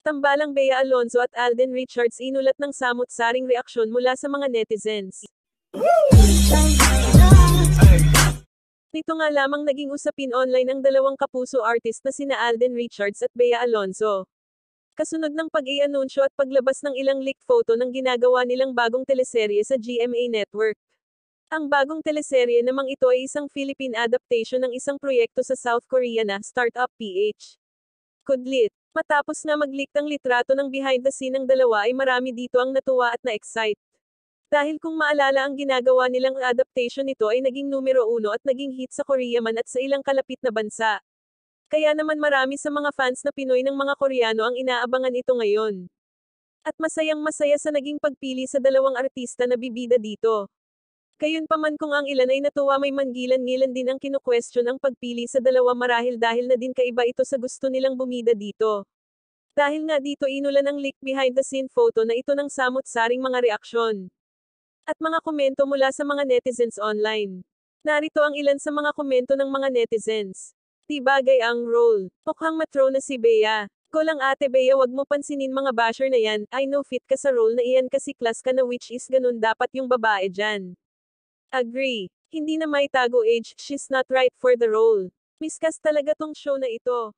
Tambalang Bea Alonzo at Alden Richards inulat ng samut-saring reaksyon mula sa mga netizens. Nito nga lamang naging usapin online ang dalawang kapuso artist na sina Alden Richards at Bea Alonzo. Kasunod ng pag-i-anunsyo at paglabas ng ilang leaked photo ng ginagawa nilang bagong teleserye sa GMA Network. Ang bagong teleserye namang ito ay isang Philippine adaptation ng isang proyekto sa South Korea na Startup PH. Kudlit. Matapos nga mag-leak ang litrato ng behind the scene ng dalawa ay marami dito ang natuwa at na-excite. Dahil kung maalala ang ginagawa nilang adaptation nito ay naging numero uno at naging hit sa Korea man at sa ilang kalapit na bansa. Kaya naman marami sa mga fans na Pinoy ng mga Koreano ang inaabangan ito ngayon. At masayang masaya sa naging pagpili sa dalawang artista na bibida dito. Gayunpaman kung ang ilan ay natuwa may manggilan-ngilan din ang kinu-question ang pagpili sa dalawa marahil dahil na din kaiba ito sa gusto nilang bumida dito. Dahil nga dito inulan ang leak behind the scene photo na ito ng samot-saring mga reaksyon. At mga komento mula sa mga netizens online. Narito ang ilan sa mga komento ng mga netizens. Di bagay ang role. Mukhang matro na si Bea. Ko lang ate Bea wag mo pansinin mga basher na yan, I know fit ka sa role na iyan kasi class ka na which is ganun dapat yung babae dyan. Agree. Hindi na may tago age, she's not right for the role. Miskas talaga tong show na ito.